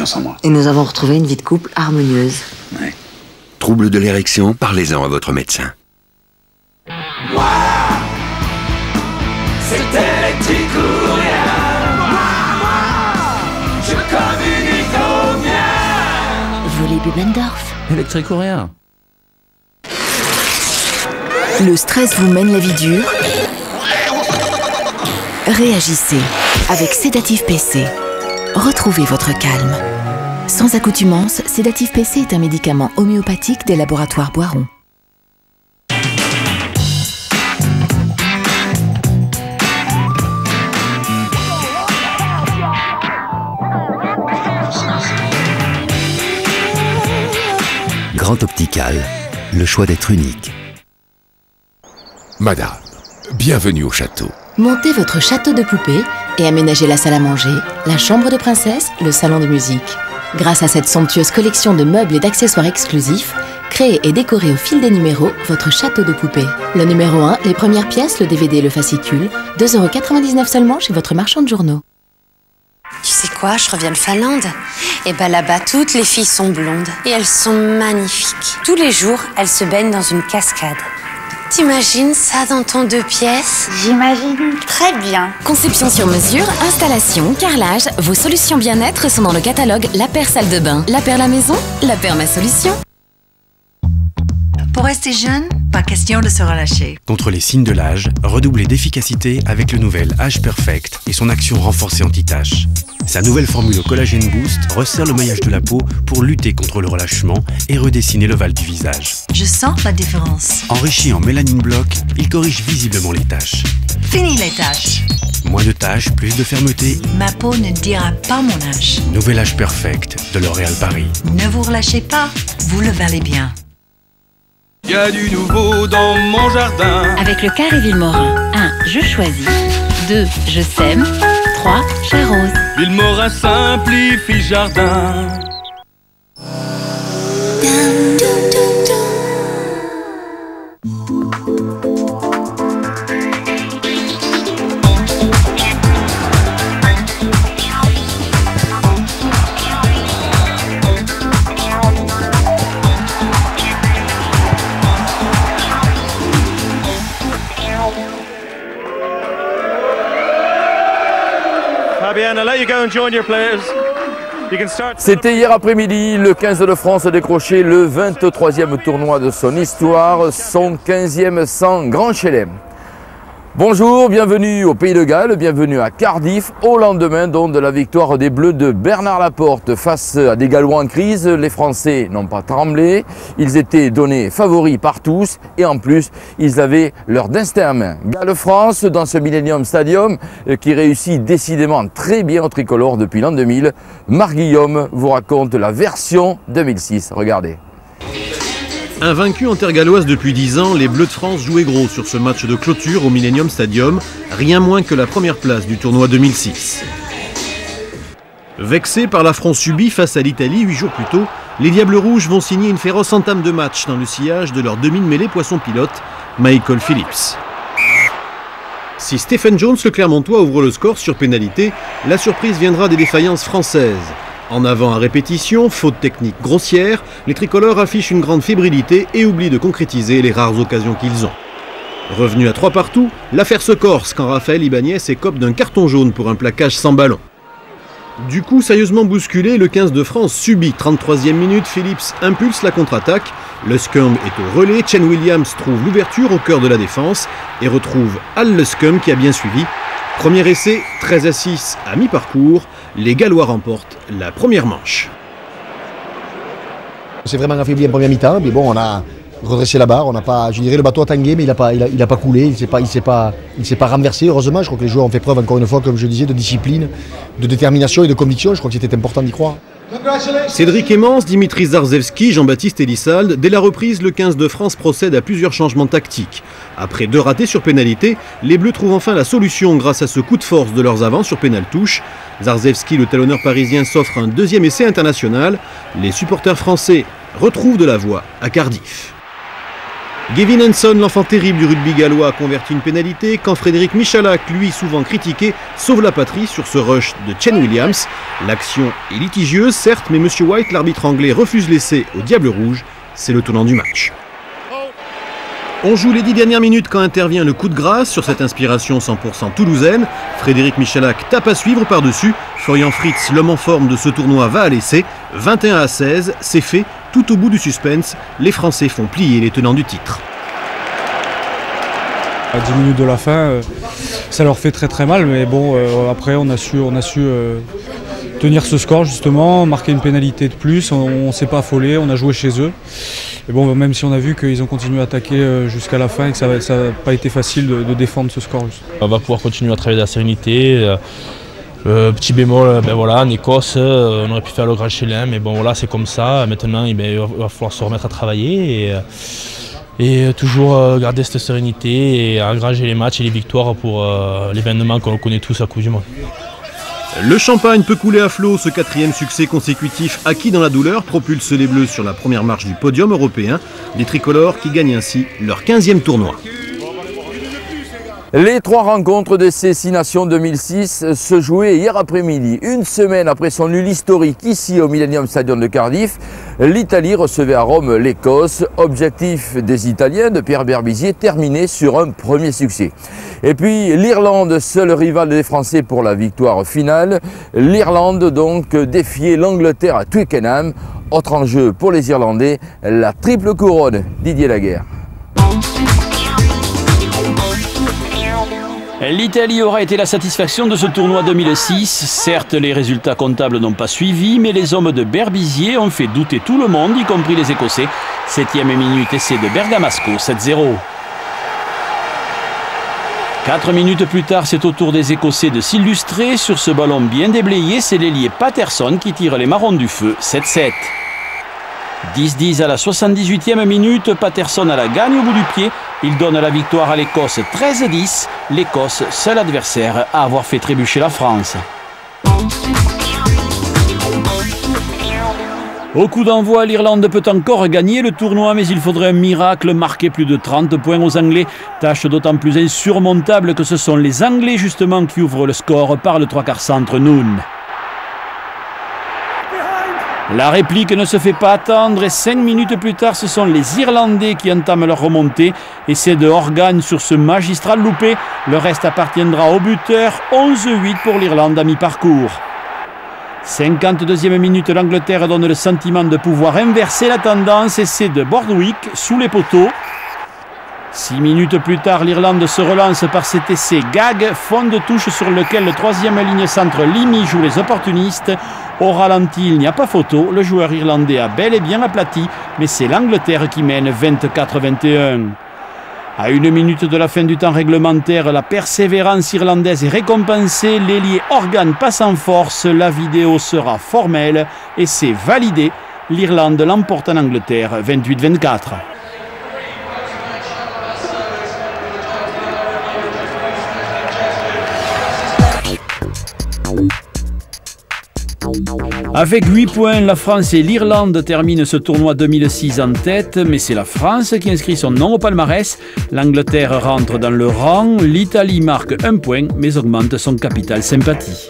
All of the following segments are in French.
confiance en moi. Et nous avons retrouvé une vie de couple harmonieuse. Ouais. Trouble de l'érection, parlez-en à votre médecin. Voler Bubendorf. Électrique ou rien Le stress vous mène la vie dure Réagissez avec Sédatif PC. Retrouvez votre calme. Sans accoutumance, Sédatif PC est un médicament homéopathique des laboratoires Boiron. Grand Optical, le choix d'être unique. Madame, bienvenue au château. Montez votre château de poupée et aménagez la salle à manger, la chambre de princesse, le salon de musique. Grâce à cette somptueuse collection de meubles et d'accessoires exclusifs, créez et décorez au fil des numéros votre château de poupée. Le numéro 1, les premières pièces, le DVD et le fascicule, 2,99€ seulement chez votre marchand de journaux. Tu sais quoi, je reviens de Finlande. Et ben là-bas, toutes les filles sont blondes et elles sont magnifiques. Tous les jours, elles se baignent dans une cascade. T'imagines ça dans ton deux pièces? J'imagine très bien. Conception sur mesure, installation, carrelage, vos solutions bien-être sont dans le catalogue La Paire Salle de Bain. La Paire la maison, La Paire ma solution. Pour rester jeune, pas question de se relâcher. Contre les signes de l'âge, redoublez d'efficacité avec le nouvel Age Perfect et son action renforcée anti-tache. Sa nouvelle formule au collagène boost resserre le maillage de la peau pour lutter contre le relâchement et redessiner l'ovale du visage. Je sens la différence. Enrichi en mélanine bloc, il corrige visiblement les taches. Fini les tâches. Moins de taches, plus de fermeté. Ma peau ne dira pas mon âge. Nouvel Age Perfect de L'Oréal Paris. Ne vous relâchez pas, vous le valez bien. Il y a du nouveau dans mon jardin. Avec le carré Villemorin. 1. Je choisis. 2. Je sème. 3. J'arrose. Villemorin simplifie jardin. C'était hier après-midi, le 15 de France a décroché le 23e tournoi de son histoire, son 15e sans Grand Chelem. Bonjour, bienvenue au Pays de Galles, bienvenue à Cardiff, au lendemain de la victoire des Bleus de Bernard Laporte face à des Gallois en crise. Les Français n'ont pas tremblé, ils étaient donnés favoris par tous et en plus ils avaient leur destin en main. Galles-France dans ce Millennium Stadium euh, qui réussit décidément très bien au tricolore depuis l'an 2000. Marc Guillaume vous raconte la version 2006, regardez. Invaincus en terre galloise depuis 10 ans, les Bleus de France jouaient gros sur ce match de clôture au Millennium Stadium, rien moins que la première place du tournoi 2006. Vexés par l'affront subi face à l'Italie 8 jours plus tôt, les Diables Rouges vont signer une féroce entame de match dans le sillage de leur demi-mêlée poisson-pilote, Michael Phillips. Si Stephen Jones, le Clermontois, ouvre le score sur pénalité, la surprise viendra des défaillances françaises. En avant à répétition, faute technique grossière, les tricolores affichent une grande fébrilité et oublient de concrétiser les rares occasions qu'ils ont. Revenu à trois partout, l'affaire se corse quand Raphaël Ibanez écope d'un carton jaune pour un plaquage sans ballon. Du coup, sérieusement bousculé, le 15 de France subit 33e minute, Phillips impulse la contre-attaque, le Scum est au relais, Chen Williams trouve l'ouverture au cœur de la défense et retrouve Al Luscombe qui a bien suivi. Premier essai, 13 à 6 à mi-parcours, les Gallois remportent la première manche. C'est vraiment affaibli en première mi-temps, mais bon, on a redressé la barre. On n'a pas, je dirais, le bateau a tangué, mais il n'a pas, il il a pas coulé, il ne s'est pas, pas, pas renversé. Heureusement, je crois que les joueurs ont fait preuve encore une fois, comme je disais, de discipline, de détermination et de conviction. Je crois que c'était important d'y croire. Cédric Emmans, Dimitri Zarzewski, Jean-Baptiste Elissalde, dès la reprise, le 15 de France procède à plusieurs changements tactiques. Après deux ratés sur pénalité, les Bleus trouvent enfin la solution grâce à ce coup de force de leurs avants sur pénal touche. Zarzewski, le talonneur parisien, s'offre un deuxième essai international. Les supporters français retrouvent de la voix à Cardiff. Gavin Henson, l'enfant terrible du rugby gallois, a converti une pénalité quand Frédéric Michalak, lui souvent critiqué, sauve la patrie sur ce rush de Chen Williams. L'action est litigieuse, certes, mais Monsieur White, l'arbitre anglais, refuse l'essai au Diable Rouge. C'est le tournant du match. On joue les dix dernières minutes quand intervient le coup de grâce sur cette inspiration 100% toulousaine. Frédéric Michalak tape à suivre par-dessus. Florian Fritz, l'homme en forme de ce tournoi, va à l'essai. 21 à 16, c'est fait. Tout au bout du suspense, les Français font plier les tenants du titre. À 10 minutes de la fin, euh, ça leur fait très très mal, mais bon, euh, après on a su, on a su euh, tenir ce score justement, marquer une pénalité de plus, on ne s'est pas affolé, on a joué chez eux. Et bon, même si on a vu qu'ils ont continué à attaquer jusqu'à la fin et que ça n'a pas été facile de, de, défendre ce score. On va pouvoir continuer à travailler de la sérénité. Euh, petit bémol, ben voilà, en Écosse, euh, on aurait pu faire le Grand Chelem, mais bon voilà, c'est comme ça. Maintenant, eh ben, il va falloir se remettre à travailler et, euh, et toujours garder cette sérénité et engranger les matchs et les victoires pour l'événement qu'on connaît tous à Coupe du Monde. Le champagne peut couler à flot, ce quatrième succès consécutif acquis dans la douleur propulse les Bleus sur la première marche du podium européen, les tricolores qui gagnent ainsi leur 15e tournoi. Les trois rencontres de ces Six Nations 2006 se jouaient hier après-midi. Une semaine après son nul historique ici au Millennium Stadium de Cardiff, l'Italie recevait à Rome l'Écosse. Objectif des Italiens de Pierre Berbizier terminé sur un premier succès. Et puis l'Irlande, seul rival des Français pour la victoire finale. L'Irlande donc défiait l'Angleterre à Twickenham. Autre enjeu pour les Irlandais, la triple couronne Didier Laguerre. L'Italie aura été la satisfaction de ce tournoi 2006. Certes, les résultats comptables n'ont pas suivi, mais les hommes de Berbizier ont fait douter tout le monde, y compris les Écossais. Septième minute, essai de Bergamasco, 7-0. Quatre minutes plus tard, c'est au tour des Écossais de s'illustrer. Sur ce ballon bien déblayé, c'est l'ailier Patterson qui tire les marrons du feu, 7-7. 10-10 à la 78e minute, Patterson à la gagne au bout du pied. Il donne la victoire à l'Écosse 13-10. L'Écosse, seul adversaire à avoir fait trébucher la France. Au coup d'envoi, l'Irlande peut encore gagner le tournoi, mais il faudrait un miracle, marquer plus de 30 points aux Anglais. Tâche d'autant plus insurmontable que ce sont les Anglais justement qui ouvrent le score par le trois quarts centre Noon. La réplique ne se fait pas attendre et cinq minutes plus tard, ce sont les Irlandais qui entament leur remontée. Essai de Organe sur ce magistral loupé. Le reste appartiendra au buteur. 11-8 pour l'Irlande à mi-parcours. 52e minute, l'Angleterre donne le sentiment de pouvoir inverser la tendance. Essai de Bordwick sous les poteaux. Six minutes plus tard, l'Irlande se relance par cet essai gag, fond de touche sur lequel le troisième ligne centre Limi joue les opportunistes. Au ralenti, il n'y a pas photo, le joueur irlandais a bel et bien aplati, mais c'est l'Angleterre qui mène 24-21. À une minute de la fin du temps réglementaire, la persévérance irlandaise est récompensée, l'ailier Organ passe en force, la vidéo sera formelle et c'est validé. L'Irlande l'emporte en Angleterre 28-24. Avec 8 points, la France et l'Irlande terminent ce tournoi 2006 en tête, mais c'est la France qui inscrit son nom au palmarès. L'Angleterre rentre dans le rang, l'Italie marque un point, mais augmente son capital sympathie.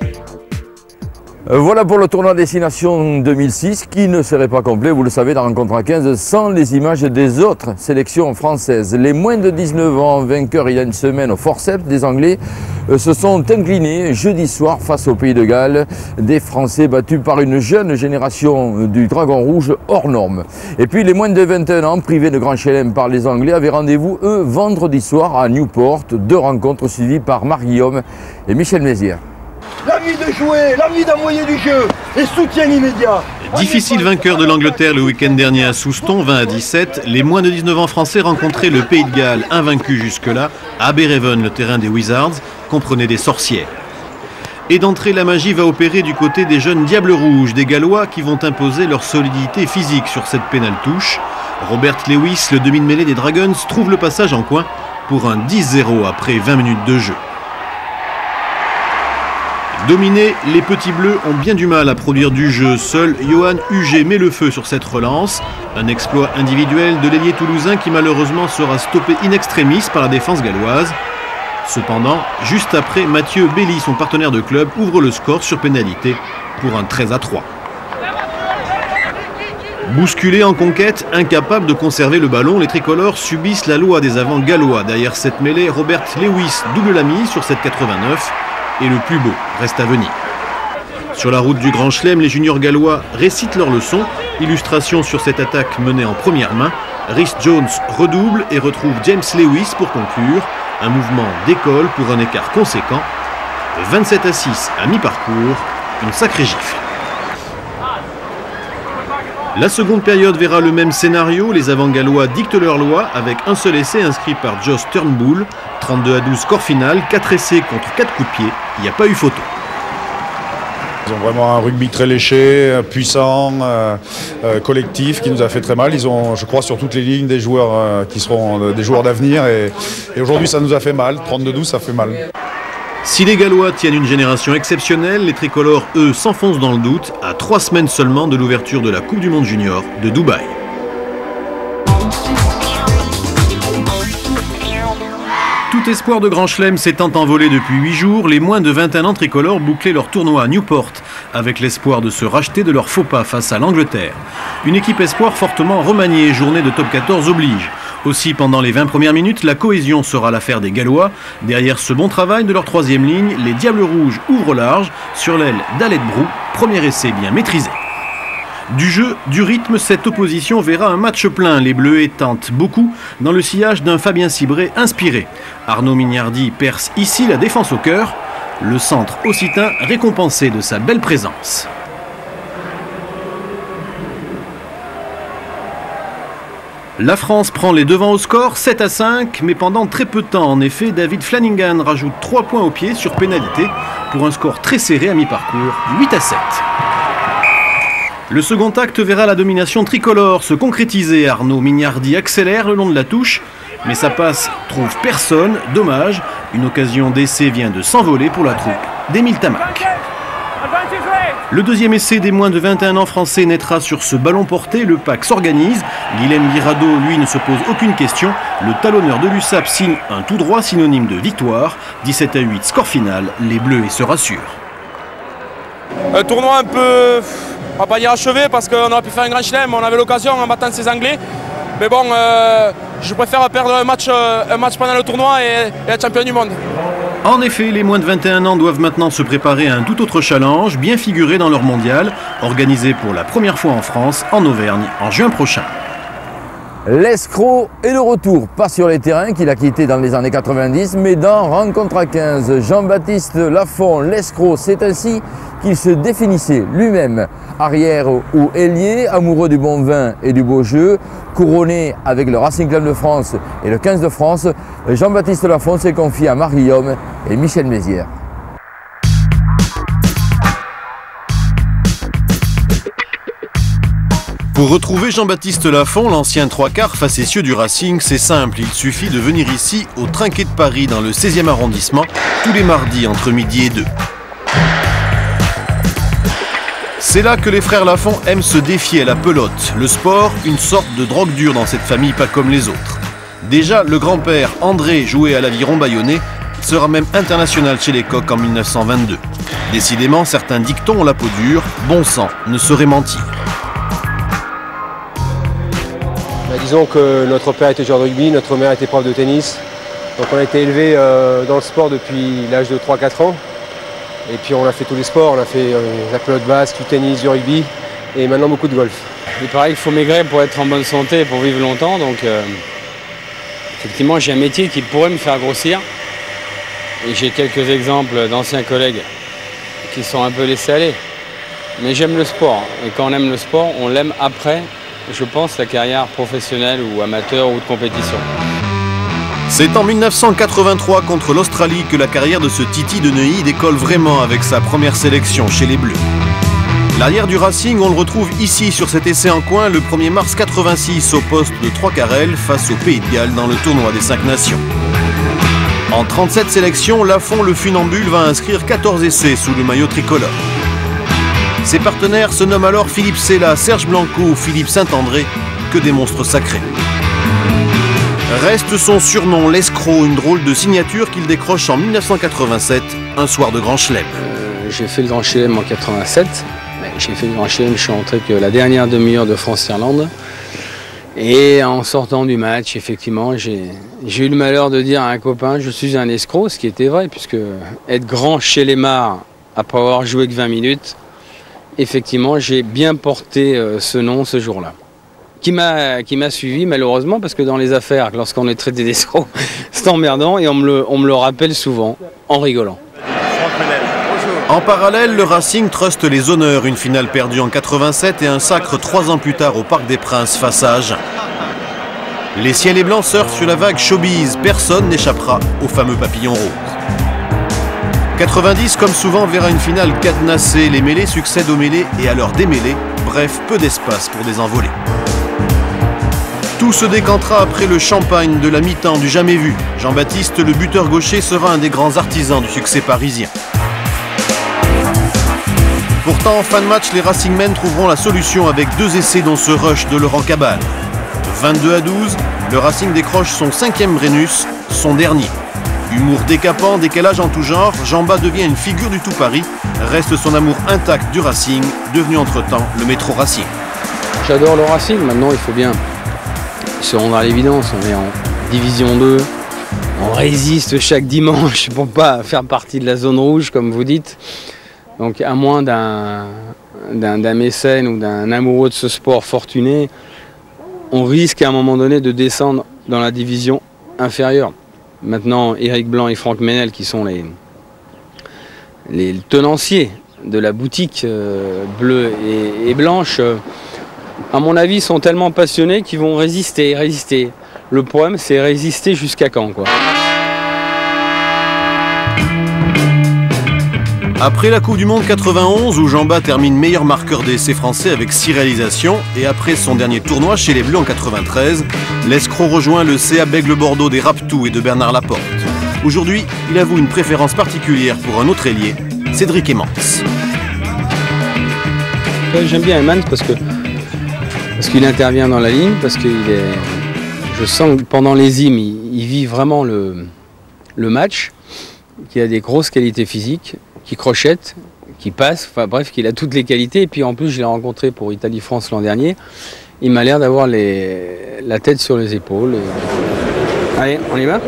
Euh, voilà pour le tournoi Destination 2006 qui ne serait pas complet, vous le savez, dans Rencontre à 15 sans les images des autres sélections françaises. Les moins de 19 ans, vainqueurs il y a une semaine au forceps des Anglais, euh, se sont inclinés jeudi soir face au Pays de Galles. Des Français battus par une jeune génération du Dragon Rouge hors norme. Et puis les moins de 21 ans, privés de Grand Chelem par les Anglais, avaient rendez-vous, eux, vendredi soir à Newport. Deux rencontres suivies par Marc Guillaume et Michel Mézières. L'envie de jouer, l'envie d'envoyer du jeu et soutien immédiat. Difficile vainqueur de l'Angleterre le week-end dernier à Souston, 20 à 17. Les moins de 19 ans français rencontraient le Pays de Galles, invaincu jusque-là. À Bereven, le terrain des Wizards, comprenait des sorcières. Et d'entrée, la magie va opérer du côté des jeunes Diables Rouges, des Gallois qui vont imposer leur solidité physique sur cette pénale touche. Robert Lewis, le demi-mêlée des Dragons, trouve le passage en coin pour un 10-0 après 20 minutes de jeu. Dominés, les petits bleus ont bien du mal à produire du jeu. Seul Johan Huget met le feu sur cette relance. Un exploit individuel de l'ailier toulousain qui malheureusement sera stoppé in extremis par la défense galloise. Cependant, juste après, Mathieu Belly, son partenaire de club, ouvre le score sur pénalité pour un 13 à 3. Bousculés en conquête, incapables de conserver le ballon, les tricolores subissent la loi des avants gallois. Derrière cette mêlée, Robert Lewis double la mise sur cette 89 et le plus beau reste à venir. Sur la route du Grand Chelem, les juniors gallois récitent leur leçon. Illustration sur cette attaque menée en première main. Rhys Jones redouble et retrouve James Lewis pour conclure. Un mouvement d'école pour un écart conséquent. 27 à 6 à mi-parcours, une sacrée gifle. La seconde période verra le même scénario. Les avant-gallois dictent leur loi avec un seul essai inscrit par Josh Turnbull. 32 à 12 score final, 4 essais contre 4 coups de pied. Il n'y a pas eu photo. Ils ont vraiment un rugby très léché, puissant, euh, euh, collectif, qui nous a fait très mal. Ils ont, je crois, sur toutes les lignes des joueurs euh, qui seront euh, des joueurs d'avenir. Et, et aujourd'hui, ça nous a fait mal. 32-12, ça fait mal. Si les Gallois tiennent une génération exceptionnelle, les tricolores, eux, s'enfoncent dans le doute à trois semaines seulement de l'ouverture de la Coupe du Monde Junior de Dubaï. Tout espoir de Grand Chelem s'étant envolé depuis 8 jours, les moins de 21 ans tricolores bouclaient leur tournoi à Newport avec l'espoir de se racheter de leur faux pas face à l'Angleterre. Une équipe espoir fortement remaniée, journée de top 14 oblige. Aussi, pendant les 20 premières minutes, la cohésion sera l'affaire des Gallois. Derrière ce bon travail de leur troisième ligne, les Diables Rouges ouvrent large sur l'aile d'Alet Brou. Premier essai bien maîtrisé. Du jeu, du rythme, cette opposition verra un match plein, les Bleus tentent beaucoup dans le sillage d'un Fabien Cibré inspiré. Arnaud Mignardi perce ici la défense au cœur, le centre occitan récompensé de sa belle présence. La France prend les devants au score 7 à 5, mais pendant très peu de temps. En effet, David Flanagan rajoute 3 points au pied sur pénalité pour un score très serré à mi-parcours, 8 à 7. Le second acte verra la domination tricolore se concrétiser. Arnaud Mignardi accélère le long de la touche, mais sa passe trouve personne. Dommage, une occasion d'essai vient de s'envoler pour la troupe d'Émile Tamac. Le deuxième essai des moins de 21 ans français naîtra sur ce ballon porté. Le pack s'organise. Guilhem Guirado, lui, ne se pose aucune question. Le talonneur de l'USAP signe un tout droit synonyme de victoire. 17 à 8, score final. Les Bleus et se rassurent. Un tournoi un peu, on va pas dire achevé parce qu'on aurait pu faire un grand chelem, on avait l'occasion en battant ces Anglais. Mais bon, euh, je préfère perdre un match, euh, un match pendant le tournoi et être champion du monde. En effet, les moins de 21 ans doivent maintenant se préparer à un tout autre challenge, bien figuré dans leur mondial, organisé pour la première fois en France, en Auvergne, en juin prochain. L'escroc est le retour, pas sur les terrains qu'il a quitté dans les années 90, mais dans Rencontre à 15. Jean-Baptiste Lafont, l'escroc, c'est ainsi qu'il se définissait lui-même, arrière ou ailier, amoureux du bon vin et du beau jeu, couronné avec le Racing Club de France et le 15 de France. Jean-Baptiste Lafont s'est confié à Guillaume et Michel Mézières. Pour retrouver Jean-Baptiste Lafont, l'ancien trois quarts facétieux du Racing, c'est simple, il suffit de venir ici au Trinquet de Paris dans le 16e arrondissement tous les mardis entre midi et 2. C'est là que les frères Lafont aiment se défier à la pelote, le sport, une sorte de drogue dure dans cette famille pas comme les autres. Déjà, le grand-père André jouait à l'aviron bayonnais, sera même international chez les coqs en 1922. Décidément, certains dictons ont la peau dure, bon sang ne saurait mentir. Bah, disons que notre père était joueur de rugby, notre mère était prof de tennis. Donc on a été élevé euh, dans le sport depuis l'âge de 3-4 ans. Et puis on a fait tous les sports, on a fait euh, la pelote basse, du tennis, du rugby et maintenant beaucoup de golf. Il paraît qu'il faut maigrir pour être en bonne santé, pour vivre longtemps. Donc euh, effectivement j'ai un métier qui pourrait me faire grossir. J'ai quelques exemples d'anciens collègues qui sont un peu laissés aller. Mais j'aime le sport. Et quand on aime le sport, on l'aime après je pense, la carrière professionnelle ou amateur ou de compétition. C'est en 1983 contre l'Australie que la carrière de ce Titi de Neuilly décolle vraiment avec sa première sélection chez les Bleus. L'arrière du Racing, on le retrouve ici sur cet essai en coin le 1er mars 86 au poste de 3 Carrel face au Pays de Galles dans le tournoi des 5 Nations. En 37 sélections, Lafont le funambule va inscrire 14 essais sous le maillot tricolore. Ses partenaires se nomment alors Philippe Sella, Serge Blanco ou Philippe Saint-André, que des monstres sacrés. Reste son surnom, l'escroc, une drôle de signature qu'il décroche en 1987, un soir de Grand Chelem. Euh, j'ai fait le Grand Chelem en 87. J'ai fait le Grand Chelem, je suis rentré que la dernière demi-heure de France-Irlande. Et en sortant du match, effectivement, j'ai eu le malheur de dire à un copain, je suis un escroc, ce qui était vrai, puisque être grand chez les Mars, après avoir joué que 20 minutes, effectivement, j'ai bien porté euh, ce nom ce jour-là. Qui m'a suivi malheureusement parce que dans les affaires, lorsqu'on est traité d'escroc, c'est emmerdant et on me, le, on me le rappelle souvent en rigolant. En parallèle, le Racing truste les honneurs, une finale perdue en 87 et un sacre trois ans plus tard au Parc des Princes face à Agen. Les ciels et blancs surfent sur la vague showbiz, personne n'échappera au fameux papillon rose. 90, comme souvent, verra une finale cadenassée. Les mêlées succèdent aux mêlées et à leurs démêlés. Bref, peu d'espace pour des envolées. Tout se décantera après le champagne de la mi-temps du jamais vu. Jean-Baptiste, le buteur gaucher, sera un des grands artisans du succès parisien. Pourtant, en fin de match, les Racingmen trouveront la solution avec deux essais dans ce rush de Laurent Cabal. 22 à 12, le Racing décroche son cinquième Brennus, son dernier. Humour décapant, décalage en tout genre, Jean-Bas devient une figure du tout Paris. Reste son amour intact du Racing, devenu entre-temps le métro Racing. J'adore le Racing, maintenant il faut bien se rendre à l'évidence. On est en division 2, on résiste chaque dimanche pour pas faire partie de la zone rouge, comme vous dites. Donc à moins d'un mécène ou d'un amoureux de ce sport fortuné, on risque à un moment donné de descendre dans la division inférieure. Maintenant, Eric Blanc et Franck Ménel, qui sont les, tenanciers de la boutique euh, bleue et, blanche, euh, à mon avis, sont tellement passionnés qu'ils vont résister, résister. Le problème, c'est résister jusqu'à quand. Après la Coupe du Monde 91 où Jean-Bas termine meilleur marqueur d'essai français avec 6 réalisations et après son dernier tournoi chez les Bleus en 93, l'escroc rejoint le CA Bègle Bordeaux des Raptou et de Bernard Laporte. Aujourd'hui, il avoue une préférence particulière pour un autre ailier, Cédric Emmans. J'aime bien Emmans parce que parce qu'il intervient dans la ligne, parce qu'il est. Je sens que pendant les hymnes, il, vit vraiment le, le match, qu'il a des grosses qualités physiques qui crochette, qui passe, enfin bref, qu'il a toutes les qualités. Et puis en plus, je l'ai rencontré pour Italie-France l'an dernier. Il m'a l'air d'avoir la tête sur les épaules. Allez, on y va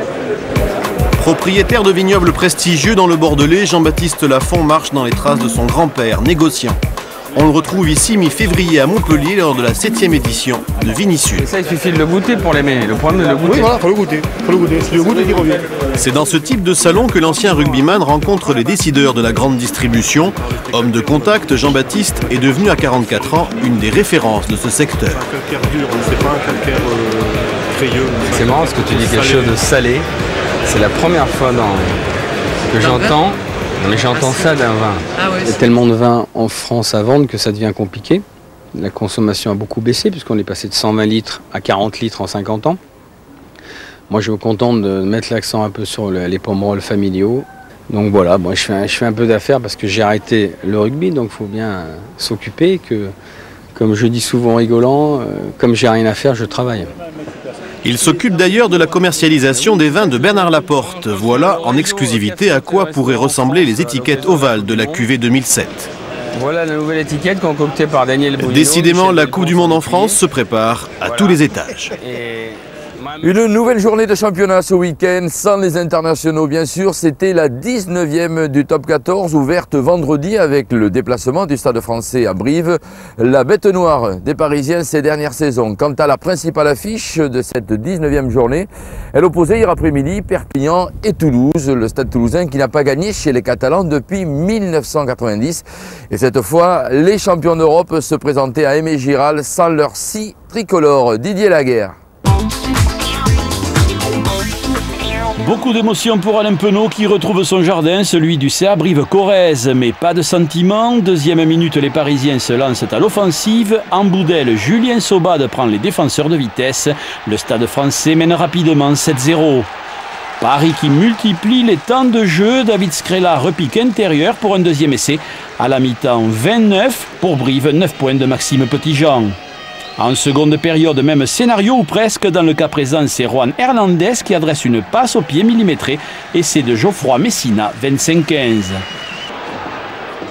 Propriétaire de vignobles prestigieux dans le Bordelais, Jean-Baptiste Lafont marche dans les traces de son grand-père, négociant. On le retrouve ici mi-février à Montpellier lors de la 7 édition de Vinicius. ça, il suffit de le goûter pour l'aimer. Le problème de le goûter. Oui, voilà, faut le goûter. Faut le goûter. C'est le goûter qui revient. C'est dans ce type de salon que l'ancien rugbyman rencontre les décideurs de la grande distribution. Homme de contact, Jean-Baptiste est devenu à 44 ans une des références de ce secteur. C'est un calcaire dur, c'est pas un calcaire euh, crayeux. C'est marrant parce que tu dis quelque chose de salé. C'est la première fois dans... que j'entends mais j'entends ça d'un vin. Ah Il y a tellement de vin en France à vendre que ça devient compliqué. La consommation a beaucoup baissé puisqu'on est passé de 120 litres à 40 litres en 50 ans. Moi, je me contente de mettre l'accent un peu sur les pommerolles familiaux. Donc voilà, je, fais un, je fais un peu d'affaires parce que j'ai arrêté le rugby, donc il faut bien s'occuper que, comme je dis souvent rigolant, euh, comme j'ai rien à faire, je travaille. Il s'occupe d'ailleurs de la commercialisation des vins de Bernard Laporte. Voilà en exclusivité à quoi pourraient ressembler les étiquettes ovales de la cuvée 2007. Voilà la nouvelle étiquette concoctée par Daniel. Décidément, la Coupe du Monde en France se prépare à tous les étages. Une nouvelle journée de championnat ce week-end, sans les internationaux bien sûr. C'était la 19e du top 14, ouverte vendredi avec le déplacement du Stade français à Brive. La bête noire des Parisiens ces dernières saisons. Quant à la principale affiche de cette 19e journée, elle opposait hier après-midi Perpignan et Toulouse. Le Stade toulousain qui n'a pas gagné chez les Catalans depuis 1990. Et cette fois, les champions d'Europe se présentaient à Aimé Giral sans leur six tricolores. Didier Laguerre. Beaucoup d'émotions pour Alain Penaud qui retrouve son jardin, celui du CA Brive-Corrèze, mais pas de sentiment. Deuxième minute, les Parisiens se lancent à l'offensive. En boudel, Julien Sobade prend les défenseurs de vitesse. Le stade français mène rapidement 7-0. Paris qui multiplie les temps de jeu. David Scrella repique intérieur pour un deuxième essai. À la mi-temps, 29 pour Brive, 9 points de Maxime Petitjean. En seconde période, même scénario ou presque. Dans le cas présent, c'est Juan Hernandez qui adresse une passe au pied millimétré. Essai de Geoffroy Messina, 25-15.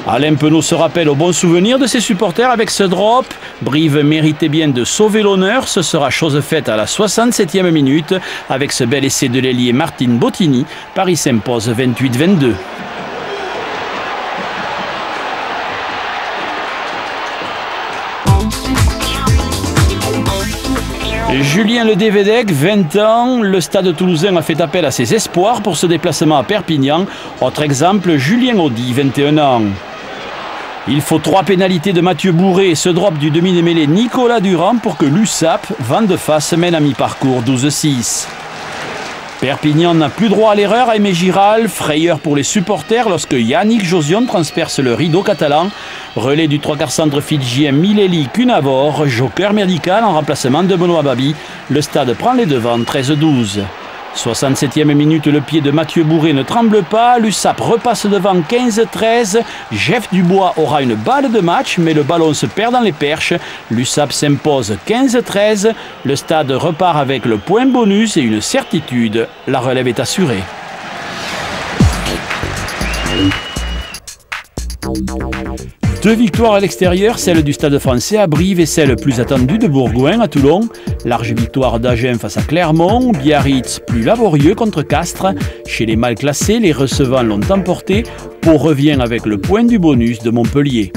Alain Penaud se rappelle au bon souvenir de ses supporters avec ce drop. Brive méritait bien de sauver l'honneur. Ce sera chose faite à la 67e minute. Avec ce bel essai de l'ailier Martin Bottini, Paris s'impose 28-22. Julien Le Dévédec, 20 ans, le stade toulousain a fait appel à ses espoirs pour ce déplacement à Perpignan. Autre exemple, Julien Audi, 21 ans. Il faut trois pénalités de Mathieu Bourré et ce drop du demi-mêlé Nicolas Durand pour que l'USAP, vent de face, mène à mi-parcours 12-6. Perpignan n'a plus droit à l'erreur à Aimé Giral, frayeur pour les supporters lorsque Yannick Josion transperce le rideau catalan. Relais du trois quarts centre fidjien Mileli Cunavor, joker médical en remplacement de Benoît Babi. Le stade prend les devants 13-12. 67e minute, le pied de Mathieu Bourré ne tremble pas. L'USAP repasse devant 15-13. Jeff Dubois aura une balle de match, mais le ballon se perd dans les perches. L'USAP s'impose 15-13. Le stade repart avec le point bonus et une certitude. La relève est assurée. Deux victoires à l'extérieur, celle du Stade français à Brive et celle plus attendue de Bourgoin à Toulon. Large victoire d'Agen face à Clermont, Biarritz plus laborieux contre Castres. Chez les mal classés, les recevants l'ont emporté. Pau revient avec le point du bonus de Montpellier.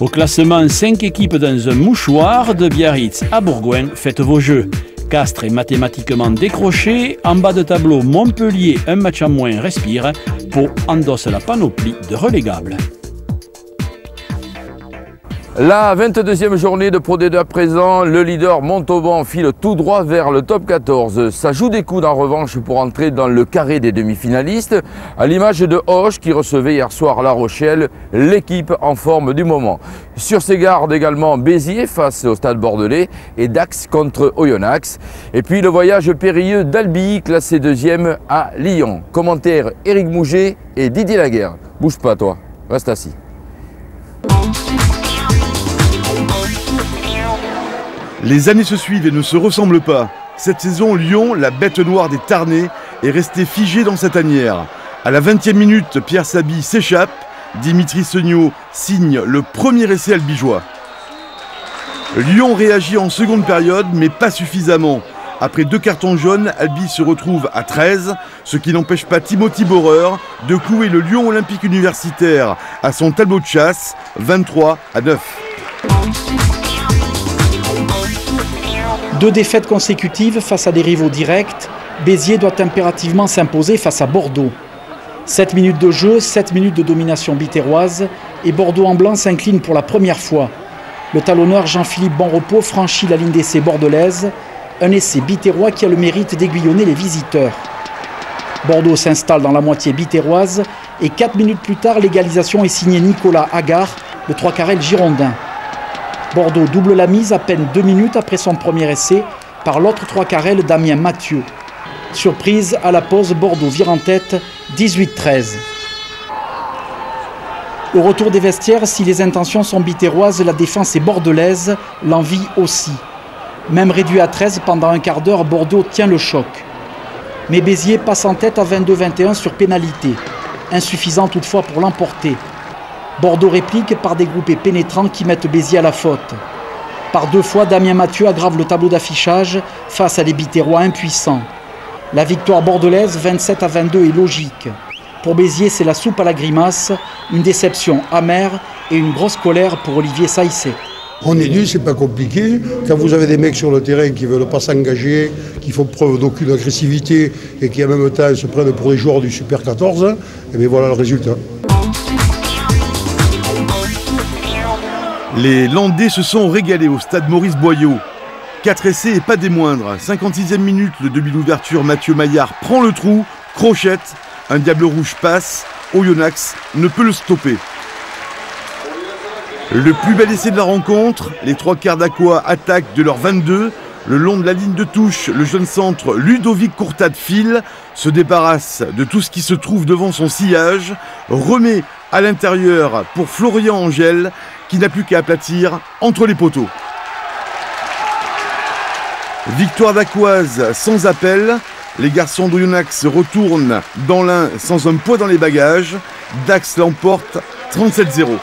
Au classement, 5 équipes dans un mouchoir de Biarritz à Bourgoin, faites vos jeux. Castres est mathématiquement décroché. En bas de tableau, Montpellier, un match en moins, respire. Pau endosse la panoplie de relégables. La 22e journée de Pro D2 à présent, le leader Montauban file tout droit vers le top 14. Ça joue des coudes en revanche pour entrer dans le carré des demi-finalistes, à l'image de Hoche qui recevait hier soir La Rochelle, l'équipe en forme du moment. Sur ses gardes également Béziers face au stade bordelais et Dax contre Oyonnax. Et puis le voyage périlleux d'Albi, classé deuxième à Lyon. Commentaire Éric Mouget et Didier Laguerre. Bouge pas toi, reste assis. Les années se suivent et ne se ressemblent pas. Cette saison, Lyon, la bête noire des Tarnais, est resté figé dans sa tanière. À la 20e minute, Pierre Sabi s'échappe. Dimitri Sogno signe le premier essai albigeois. Lyon réagit en seconde période, mais pas suffisamment. Après deux cartons jaunes, Albi se retrouve à 13, ce qui n'empêche pas Timothy Borer de clouer le Lyon Olympique Universitaire à son tableau de chasse, 23 à 9. Deux défaites consécutives face à des rivaux directs, Béziers doit impérativement s'imposer face à Bordeaux. 7 minutes de jeu, 7 minutes de domination bitéroise et Bordeaux en blanc s'incline pour la première fois. Le talonneur Jean-Philippe Bonrepos franchit la ligne d'essai bordelaise, un essai bitérois qui a le mérite d'aiguillonner les visiteurs. Bordeaux s'installe dans la moitié bitéroise et 4 minutes plus tard, l'égalisation est signée Nicolas Agar, le trois carrel girondin. Bordeaux double la mise à peine deux minutes après son premier essai par l'autre trois carrel Damien Mathieu. Surprise, à la pause, Bordeaux vire en tête 18-13. Au retour des vestiaires, si les intentions sont bitéroises, la défense est bordelaise, l'envie aussi. Même réduit à 13 pendant un quart d'heure, Bordeaux tient le choc. Mais Béziers passe en tête à 22-21 sur pénalité. Insuffisant toutefois pour l'emporter. Bordeaux réplique par des groupés pénétrants qui mettent Béziers à la faute. Par deux fois, Damien Mathieu aggrave le tableau d'affichage face à des bitérois impuissants. La victoire bordelaise 27 à 22 est logique. Pour Béziers, c'est la soupe à la grimace, une déception amère et une grosse colère pour Olivier Saïssé. On est nul, c'est pas compliqué. Quand vous avez des mecs sur le terrain qui veulent pas s'engager, qui font preuve d'aucune agressivité et qui en même temps se prennent pour les joueurs du Super 14, et eh voilà le résultat. Les Landais se sont régalés au stade Maurice Boyau. 4 essais et pas des moindres. 56e minute, le demi d'ouverture, Mathieu Maillard prend le trou, crochette, un diable rouge passe, Oyonnax ne peut le stopper. Le plus bel essai de la rencontre, les trois quarts d'Aqua attaquent de leur 22, Le long de la ligne de touche, le jeune centre Ludovic Courtade file, se débarrasse de tout ce qui se trouve devant son sillage, remet à l'intérieur pour Florian Angèle, qui n'a plus qu'à aplatir entre les poteaux. Victoire d'Aquoise sans appel. Les garçons d'Oyonax retournent dans l'un sans un poids dans les bagages. Dax l'emporte 37-0.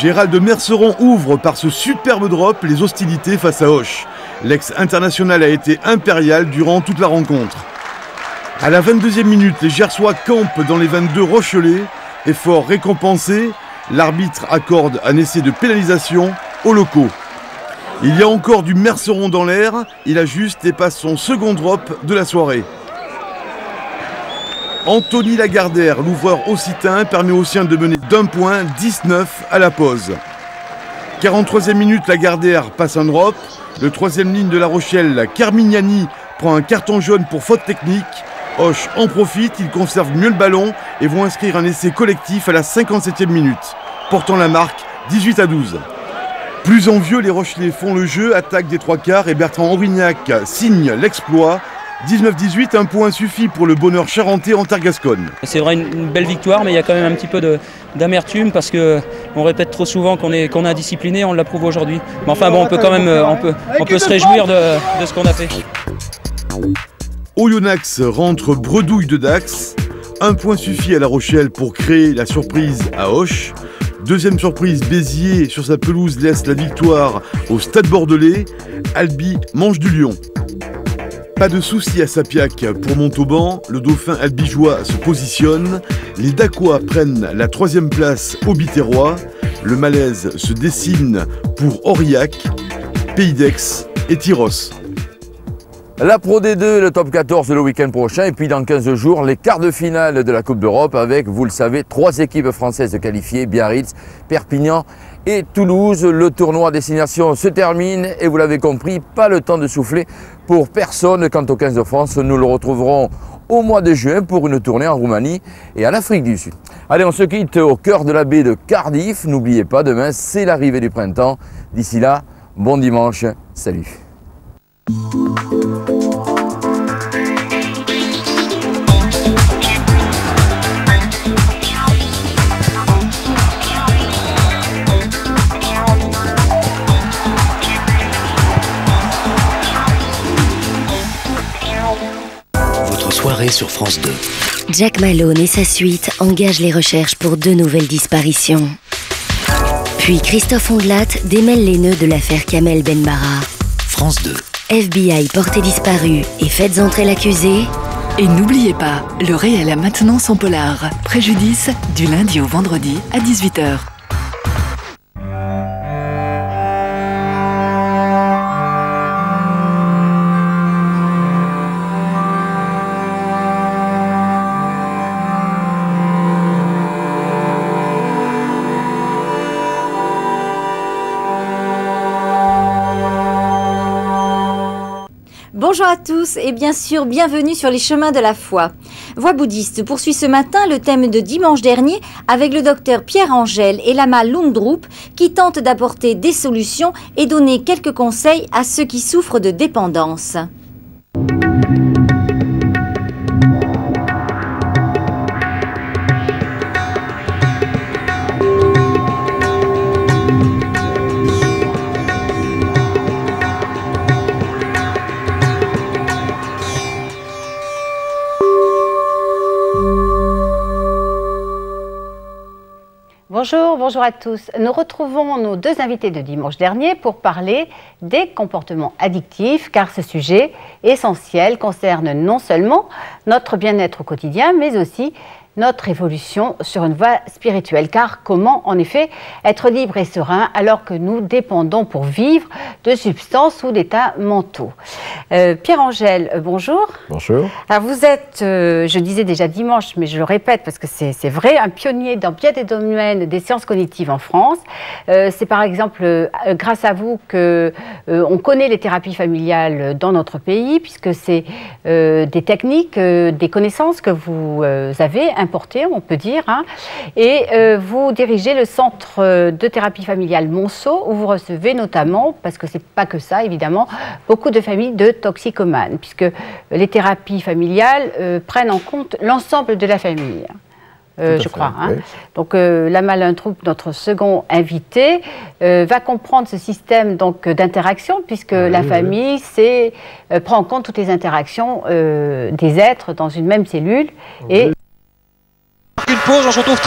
Gérald Merceron ouvre par ce superbe drop les hostilités face à Hoche. L'ex-international a été impérial durant toute la rencontre. À la 22e minute, les Gersois campent dans les 22 Rochelais. Effort récompensé, l'arbitre accorde un essai de pénalisation aux locaux. Il y a encore du Merceron dans l'air, il ajuste et passe son second drop de la soirée. Anthony Lagardère, l'ouvreur occitan, permet aux siens de mener d'un point 19 à la pause. 43e minute, Lagardère passe un drop. Le troisième ligne de La Rochelle, Carmignani, prend un carton jaune pour faute technique. Hoche en profite, ils conservent mieux le ballon et vont inscrire un essai collectif à la 57e minute, portant la marque 18 à 12. Plus envieux, les Rochelais font le jeu, attaque des trois quarts et Bertrand Aurignac signe l'exploit. 19-18, un point suffit pour le bonheur charentais en Targasconne. C'est vrai une, une belle victoire, mais il y a quand même un petit peu d'amertume parce que on répète trop souvent qu'on est, qu'on est indiscipliné, on l'approuve aujourd'hui. Mais enfin bon, on peut quand même euh, on peut, on peut se réjouir de, de ce qu'on a fait. Oyonnax rentre bredouille de Dax. Un point suffit à La Rochelle pour créer la surprise à Hoche. Deuxième surprise, Béziers sur sa pelouse laisse la victoire au Stade Bordelais. Albi mange du lion. Pas de souci à Sapiac pour Montauban, le dauphin albigeois se positionne, les Dacois prennent la troisième place au Biterrois, le malaise se dessine pour Aurillac, Pays d'Aix et Tyros. La Pro D2, le top 14 le week-end prochain. Et puis dans 15 jours, les quarts de finale de la Coupe d'Europe avec, vous le savez, trois équipes françaises qualifiées, Biarritz, Perpignan et Toulouse. Le tournoi destination se termine et vous l'avez compris, pas le temps de souffler pour personne. Quant au 15 de France, nous le retrouverons au mois de juin pour une tournée en Roumanie et en Afrique du Sud. Allez, on se quitte au cœur de la baie de Cardiff. N'oubliez pas, demain, c'est l'arrivée du printemps. D'ici là, bon dimanche. Salut. Sur France 2. Jack Malone et sa suite engagent les recherches pour deux nouvelles disparitions. Puis Christophe Ondelat démêle les nœuds de l'affaire Kamel Benbara. France 2. FBI portez disparu et faites entrer l'accusé. Et n'oubliez pas, le réel a maintenant son polar. Préjudice du lundi au vendredi à 18h. Bonjour à tous et bien sûr bienvenue sur les chemins de la foi. Voix bouddhiste poursuit ce matin le thème de dimanche dernier avec le docteur Pierre Angèle et Lama Lundrup qui tentent d'apporter des solutions et donner quelques conseils à ceux qui souffrent de dépendance. Bonjour, bonjour à tous. Nous retrouvons nos deux invités de dimanche dernier pour parler des comportements addictifs, car ce sujet essentiel concerne non seulement notre bien-être au quotidien, mais aussi notre évolution sur une voie spirituelle. Car comment, en effet, être libre et serein alors que nous dépendons pour vivre de substances ou d'états mentaux? Euh, Pierre-Angèle, euh, bonjour. Bonjour. Alors vous êtes, euh, je disais déjà dimanche, mais je le répète parce que c'est vrai, un pionnier dans bien des domaines des sciences cognitives en France. Euh, c'est par exemple grâce à vous que on connaît les thérapies familiales dans notre pays, puisque c'est des techniques, des connaissances que vous avez on peut dire. hein. Et euh, vous dirigez le centre euh, de thérapie familiale Monceau, où vous recevez notamment, parce que c'est pas que ça évidemment, beaucoup de familles de toxicomanes, puisque les thérapies familiales euh, prennent en compte l'ensemble de la famille. Euh, je fait, crois. hein. oui. Donc euh, Lama Lintroup, notre second invité, euh, va comprendre ce système donc d'interaction puisque la oui. famille euh, prend en compte toutes les interactions des êtres dans une même cellule et Une pause, on se retrouve